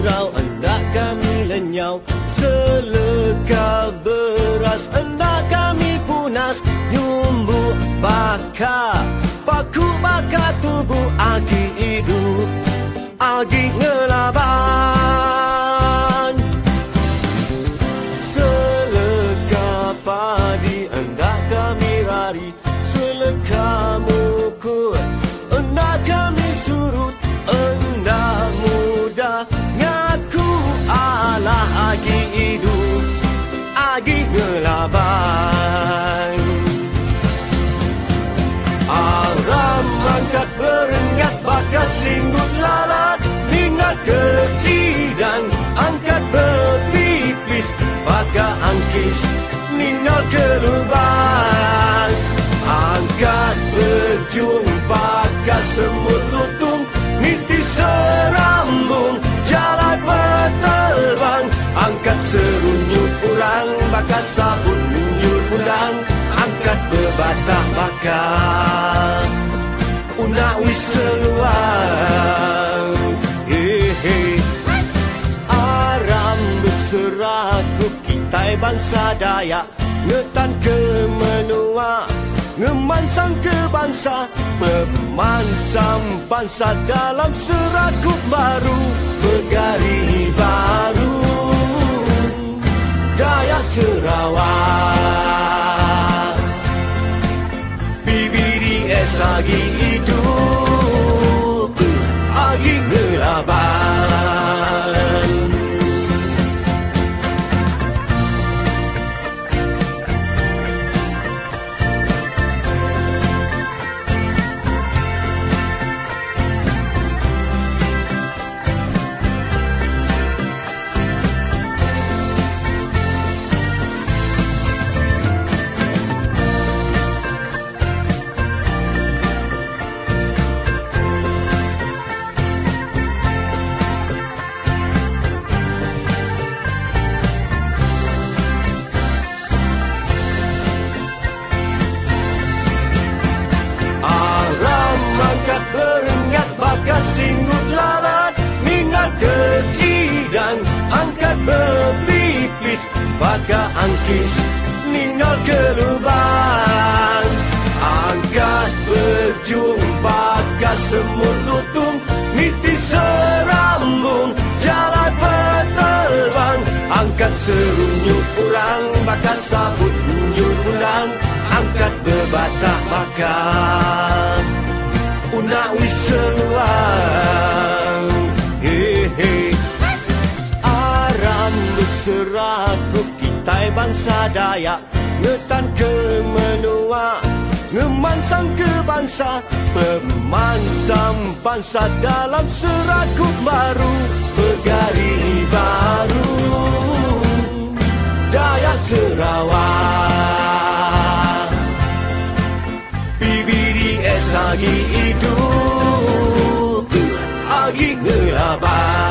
berau Hendak kami lenyau. Seleka beras Hendak kami punas. Nyumbu bakar Paku bakar tubuh Agi hidup Agi ngelaban. Seleka padi Hendak kami rari Seleka mukul Hendak kami Agi ngelaban Aram angkat berengat bakas singgut lalat Mingat ke idang angkat berpipis Baka angkis ninggal ke lubang Angkat berjung bakas semut serunyut urang bakas sabun nyur undang Angkat berbatang bakar. Unak wiseluang Hehe Aram berseraku kitai bangsa Dayak Ngetan ke menua Ngemansang ke bangsa Pemansang bangsa dalam serakut baru Megari BBDS lagi hidup singgut lalat Mingat ke idang angkat berpipis Baka angkis ninggal ke lubang Angkat berjung bakas semut lutung Niti serambung jalan berterbang Angkat serunyut urang bakas sabut unjur undang Angkat berbatak bakar Wiseluang Hehe Aram berseraku kitai bangsa Dayak Ngetan ke menua Ngemansang ke bangsa. Pemansang bangsa dalam serakut baru. Pegari baru. Dayak Sarawak. BBDS lagi hidup ghi người là bà.